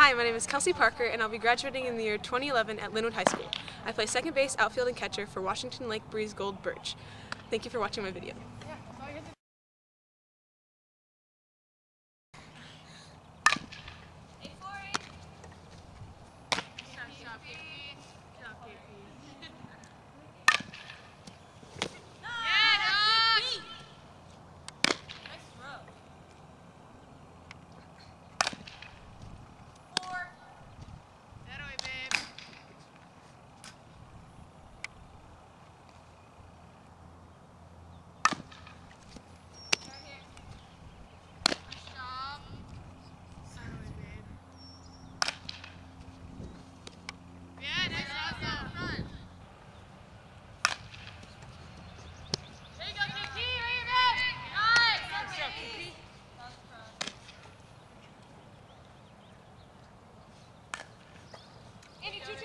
Hi, my name is Kelsey Parker, and I'll be graduating in the year 2011 at Lynnwood High School. I play second base, outfield, and catcher for Washington Lake Breeze Gold Birch. Thank you for watching my video.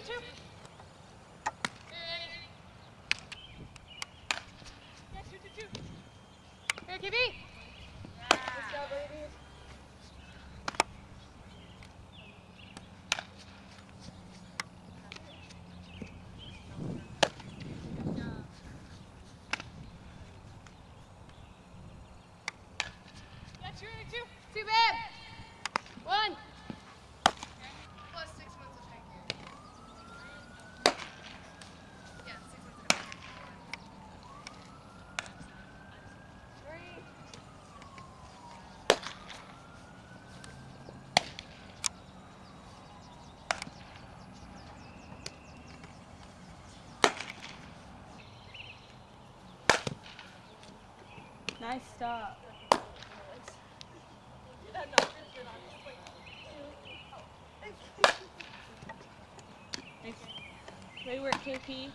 Here, KB. Nice stop. Nice. Great work, KP.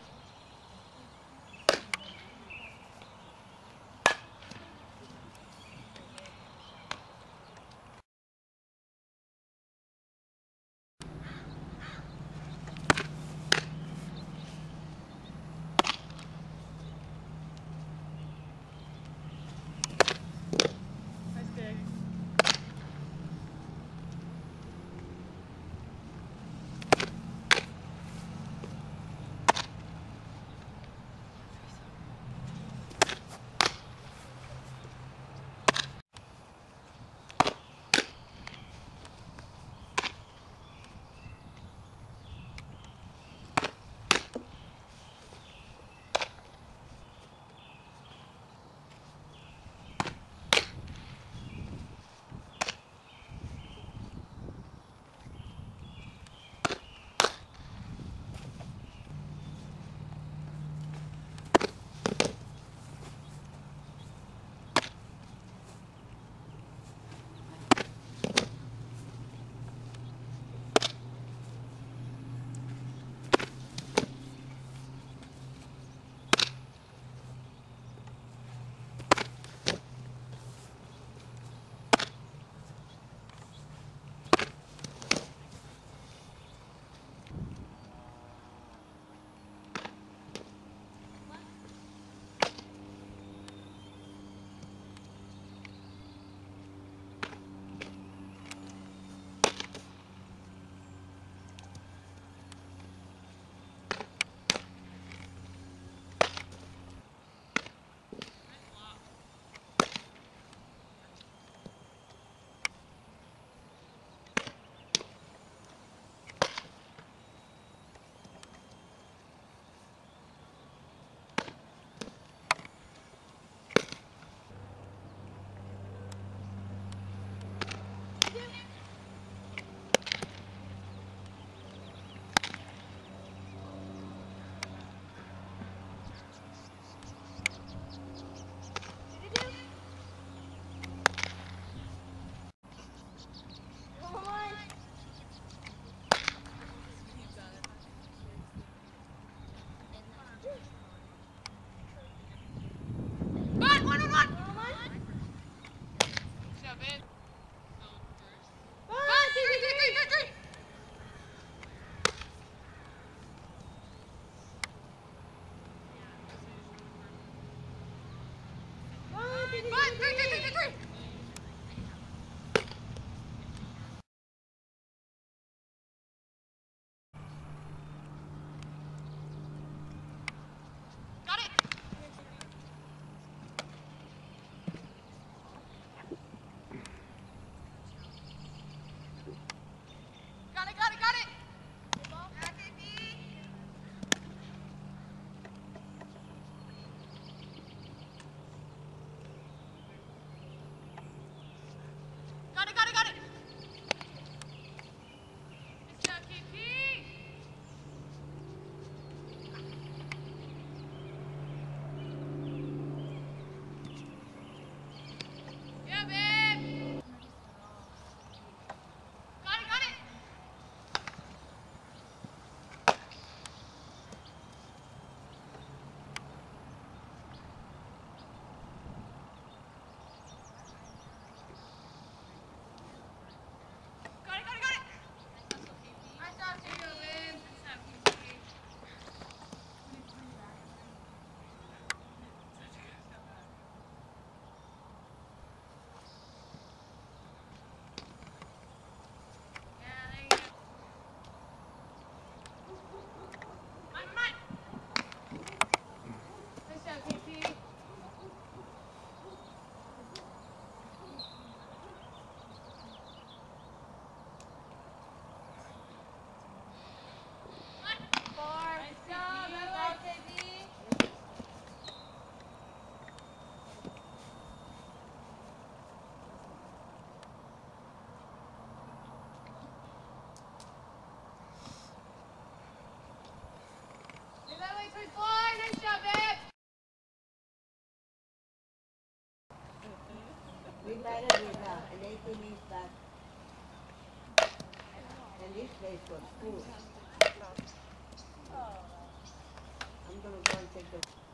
Two, three, One, this place was full. I'm gonna go and check the.